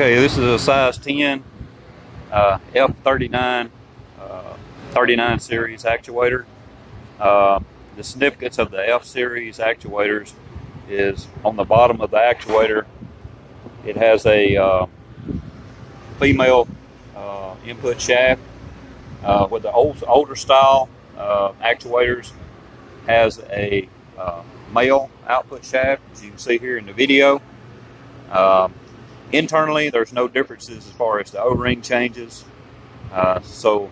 Okay, this is a size 10 uh, F39 uh, 39 series actuator. Uh, the significance of the F series actuators is on the bottom of the actuator it has a uh, female uh, input shaft uh, with the old, older style actuators has a male output shaft as you can see here in the video. Um, Internally, there's no differences as far as the O-ring changes. Uh, so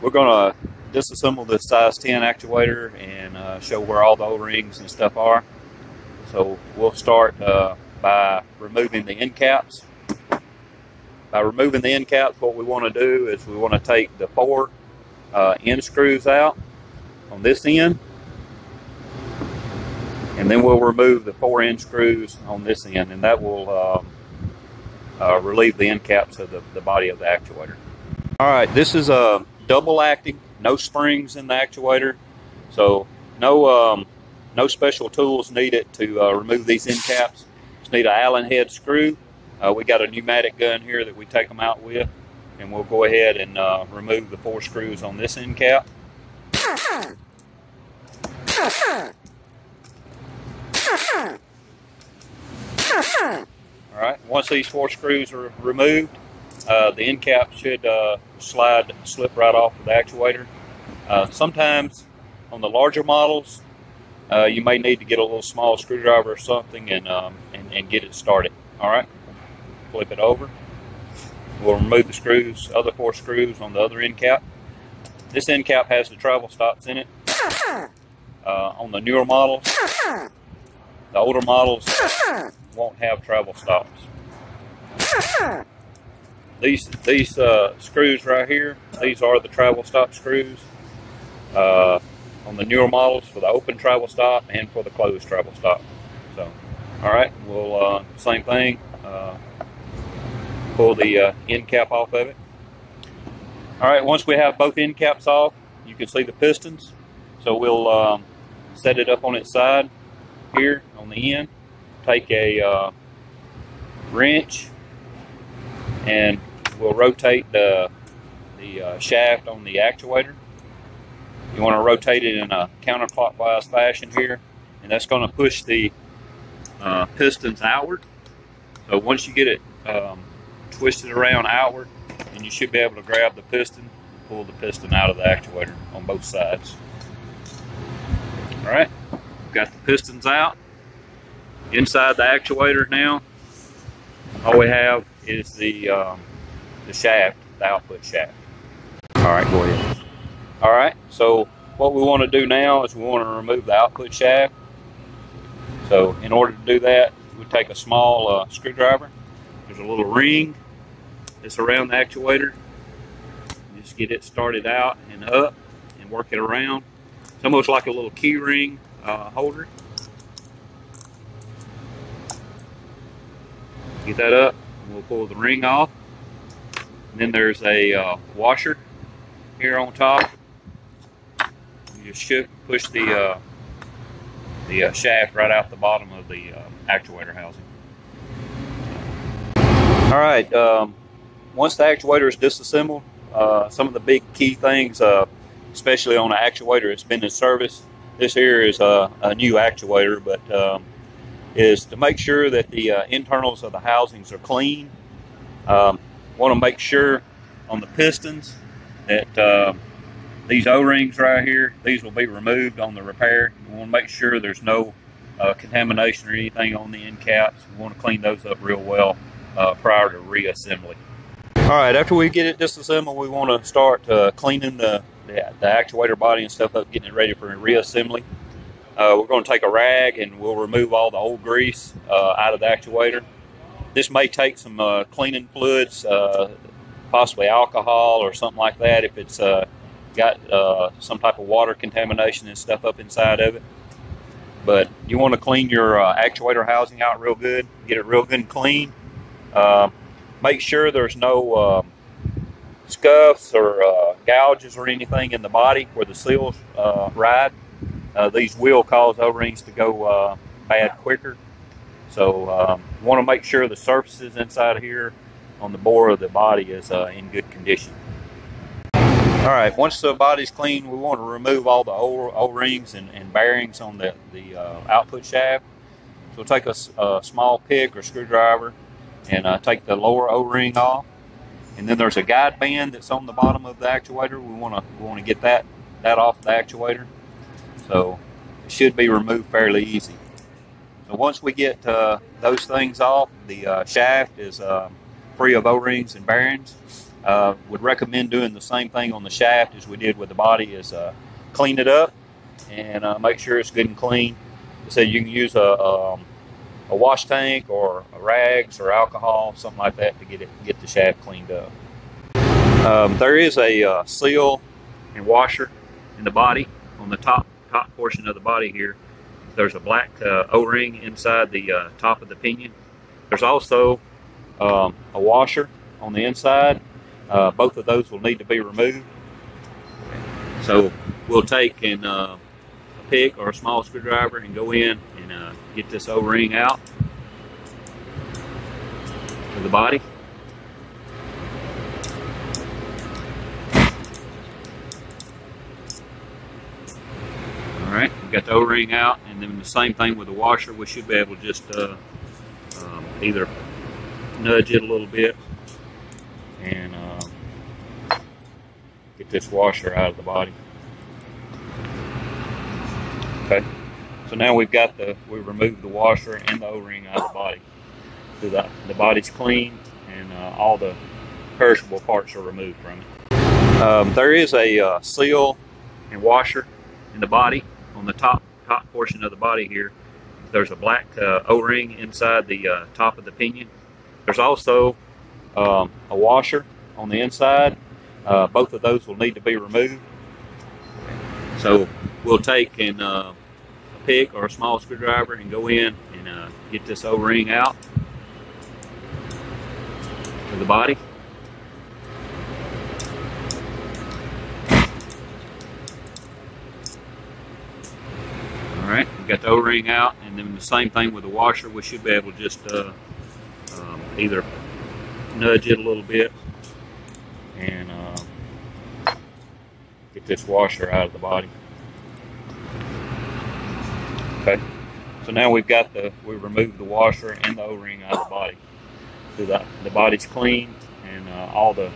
we're going to disassemble this size 10 actuator and uh, show where all the O-rings and stuff are. So we'll start uh, by removing the end caps. By removing the end caps, what we want to do is we want to take the four uh, end screws out on this end and then we'll remove the four end screws on this end and that will um, uh, relieve the end caps of the, the body of the actuator. All right, this is a double acting, no springs in the actuator, so no um, no special tools needed to uh, remove these end caps. Just need an Allen head screw. Uh, we got a pneumatic gun here that we take them out with, and we'll go ahead and uh, remove the four screws on this end cap. All right, once these four screws are removed, uh, the end cap should uh, slide, slip right off of the actuator. Uh, sometimes on the larger models, uh, you may need to get a little small screwdriver or something and, um, and, and get it started. All right, flip it over. We'll remove the screws, other four screws on the other end cap. This end cap has the travel stops in it. Uh, on the newer models, the older models won't have travel stops. These these uh, screws right here, these are the travel stop screws uh, on the newer models for the open travel stop and for the closed travel stop. So, all right, we'll uh, same thing. Uh, pull the uh, end cap off of it. All right, once we have both end caps off, you can see the pistons. So we'll um, set it up on its side here on the end take a uh, wrench and we'll rotate the, the uh, shaft on the actuator. You want to rotate it in a counterclockwise fashion here, and that's going to push the uh, pistons outward. So once you get it um, twisted around outward, and you should be able to grab the piston, pull the piston out of the actuator on both sides. All right, got the pistons out inside the actuator now, all we have is the, um, the shaft, the output shaft. All right, go ahead. All right, so what we want to do now is we want to remove the output shaft. So in order to do that, we take a small uh, screwdriver. There's a little ring that's around the actuator. Just get it started out and up and work it around. It's almost like a little key ring uh, holder. Get that up, we'll pull the ring off. And then there's a uh, washer here on top. You just push the uh, the uh, shaft right out the bottom of the uh, actuator housing. All right, um, once the actuator is disassembled, uh, some of the big key things, uh, especially on an actuator that's been in service, this here is a, a new actuator, but um, is to make sure that the uh, internals of the housings are clean. Um, want to make sure on the pistons that uh, these O-rings right here, these will be removed on the repair. We want to make sure there's no uh, contamination or anything on the end caps. We want to clean those up real well uh, prior to reassembly. All right, after we get it disassembled, we want to start uh, cleaning the, the, the actuator body and stuff up, getting it ready for reassembly. Uh, we're going to take a rag and we'll remove all the old grease uh, out of the actuator. This may take some uh, cleaning fluids, uh, possibly alcohol or something like that if it's uh, got uh, some type of water contamination and stuff up inside of it. But you want to clean your actuator housing out real good, get it real good and clean. make sure there's no um, scuffs or gouges or anything in the body where the seals ride. Uh, these will cause O-rings to go uh, bad quicker. So um, want to make sure the surfaces inside here on the bore of the body is uh, in good condition. All right, once the body's clean, we want to remove all the O-rings and, and, bearings on the, the uh, output shaft. So we'll take a, a, small pick or screwdriver and uh, take the lower O-ring off. And then there's a guide band that's on the bottom of the actuator. We want to we want to get that that off the actuator. So it should be removed fairly easy. So once we get uh, those things off, the uh, shaft is um, free of O-rings and bearings. Uh, would recommend doing the same thing on the shaft as we did with the body is uh, clean it up and uh, make sure it's good and clean. So you can use a, um, a wash tank or rags or alcohol, something like that to get it get the shaft cleaned up. Um, there is a uh, seal and washer in the body on the top top portion of the body here. There's a black uh, O-ring inside the uh, top of the pinion. There's also um, a washer on the inside uh, both of those will need to be removed. So we'll take and uh, a pick or a small screwdriver and go in and uh, get this O-ring out of the body. All right, we've got the O-ring out, and then the same thing with the washer. We should be able to just uh, um, either nudge it a little bit and um, get this washer out of the body. Okay, so now we've got the, we removed the washer and the O-ring out of the body. So the, the body's clean and uh, all the perishable parts are removed from it. Um, there is a uh, seal and washer in the body on the top top portion of the body here. There's a black uh, O-ring inside the uh, top of the pinion. There's also um, a washer on the inside. Uh, both of those will need to be removed. So we'll take and uh, a pick or a small screwdriver and go in and uh, get this O-ring out of the body. Right, we got the O-ring out, and then the same thing with the washer. We should be able to just uh, um, either nudge it a little bit and uh, get this washer out of the body. Okay, so now we've got the, we removed the washer and the O-ring out of the body. So the, the body's clean and uh, all the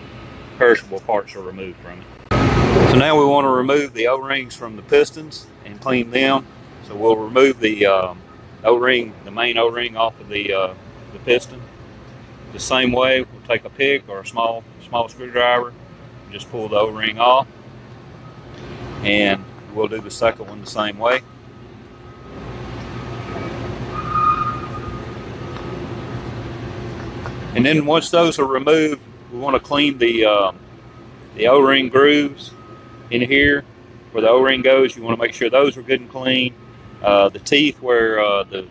perishable parts are removed from it. So now we want to remove the O-rings from the pistons and clean them. So we'll remove the um, O-ring, the main O-ring off of the, uh, the piston the same way, we'll take a pick or a small small screwdriver, just pull the O-ring off, and we'll do the second one the same way. And then once those are removed, we want to clean the um, the O-ring grooves in here where the O-ring goes. You want to make sure those are good and clean. Uh, the teeth where uh, the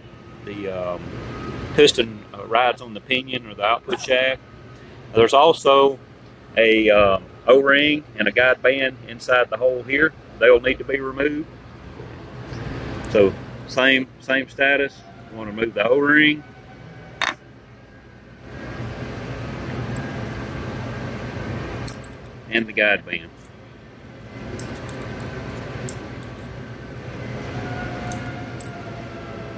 the um, piston rides on the pinion or the output shaft. There's also a uh, O-ring and a guide band inside the hole here. They'll need to be removed. So same same status. You want to remove the O-ring. And the guide band.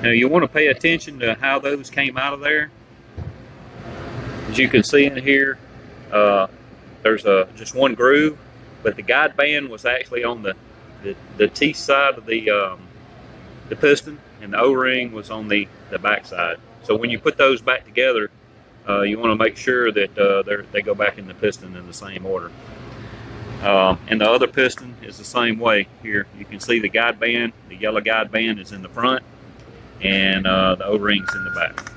Now you want to pay attention to how those came out of there. As you can see in here, uh, there's a just one groove, but the guide band was actually on the the, the teeth side of the um, the piston, and the O-ring was on the the back side. So when you put those back together, uh, you want to make sure that uh, they go back in the piston in the same order. Um, and the other piston is the same way. Here you can see the guide band, the yellow guide band is in the front, and uh, the O-rings in the back.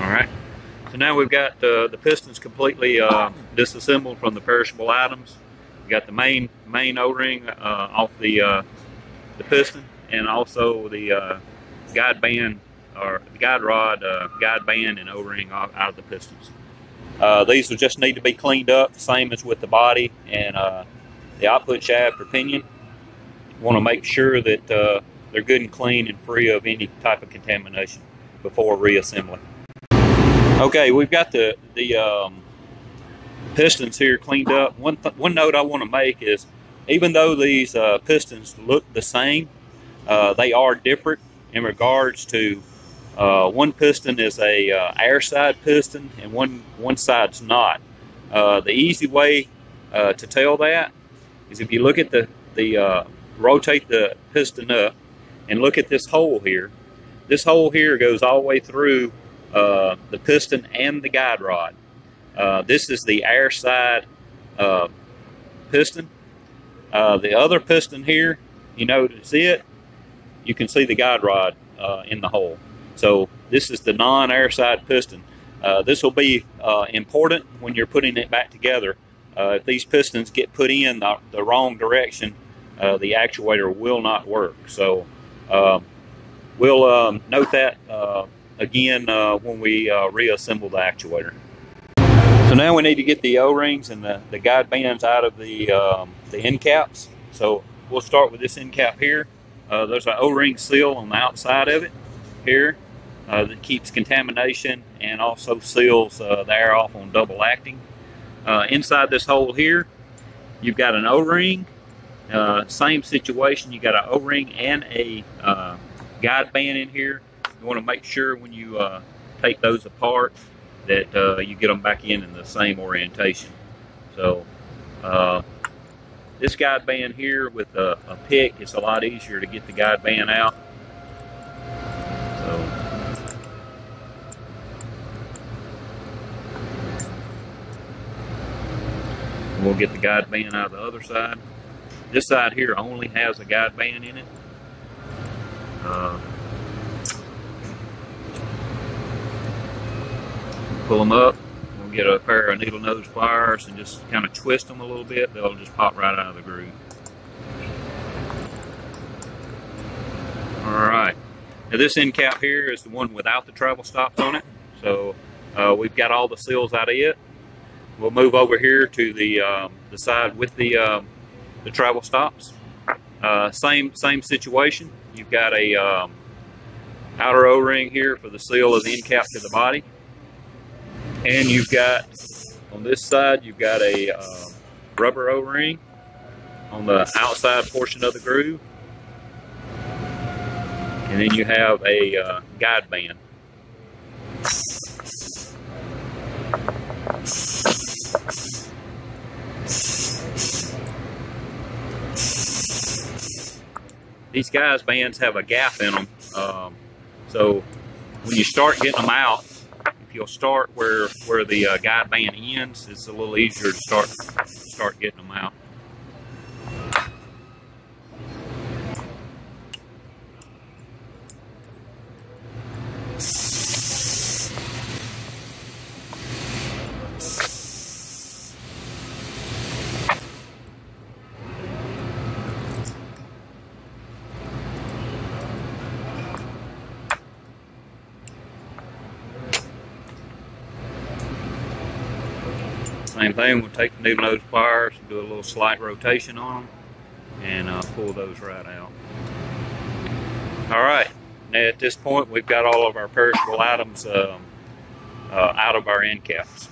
Alright, so now we've got uh, the pistons completely uh, disassembled from the perishable items. We got the main main O-ring uh, off the uh, the piston, and also the uh, guide band or guide rod, uh, guide band, and O-ring out of the pistons. Uh, these will just need to be cleaned up, same as with the body and uh, the output shaft or pinion. Want to make sure that uh, they're good and clean and free of any type of contamination before reassembly. Okay, we've got the the um, pistons here cleaned up. One one note I want to make is, even though these uh, pistons look the same, uh, they are different in regards to uh, one piston is a uh, air side piston and one one side's not. Uh, the easy way uh, to tell that is if you look at the the uh, rotate the piston up and look at this hole here. This hole here goes all the way through uh, the piston and the guide rod. this is the air side piston. the other piston here, you notice it, you can see the guide rod in the hole. So this is the non-air side piston. Uh, this will be uh, important when you're putting it back together. Uh, if these pistons get put in the, the wrong direction, uh, the actuator will not work. So um, we'll um, note that uh, again uh, when we reassemble the actuator. So now we need to get the O-rings and the, the guide bands out of the, um, the end caps. So we'll start with this end cap here. there's an O-ring seal on the outside of it here uh, that keeps contamination and also seals uh, the air off on double acting. Uh, inside this hole here, you've got an O-ring. Uh, same situation, you got an O-ring and a uh, guide band in here. You want to make sure when you uh, take those apart that you get them back in in the same orientation. So this guide band here with a, a pick, it's a lot easier to get the guide band out. We'll get the guide band out of the other side. This side here only has a guide band in it. Uh, pull them up. We'll get a pair of needle nose pliers and just kind of twist them a little bit. They'll just pop right out of the groove. All right. Now this end cap here is the one without the travel stops on it. So uh, we've got all the seals out of it. We'll move over here to the um, the side with the um, the travel stops. Uh, same same situation. You've got a um, outer O-ring here for the seal of the end cap to the body, and you've got on this side you've got a uh, rubber O-ring on the outside portion of the groove, and then you have a uh, guide band. These guide bands have a gap in them. Um, so when you start getting them out, if you'll start where where the uh, guide band ends, it's a little easier to start start getting them out. Same thing, we'll take the needle nose pliers do a little slight rotation on them and uh, pull those right out. All right, now at this point we've got all of our perishable items um, uh, out of our end caps.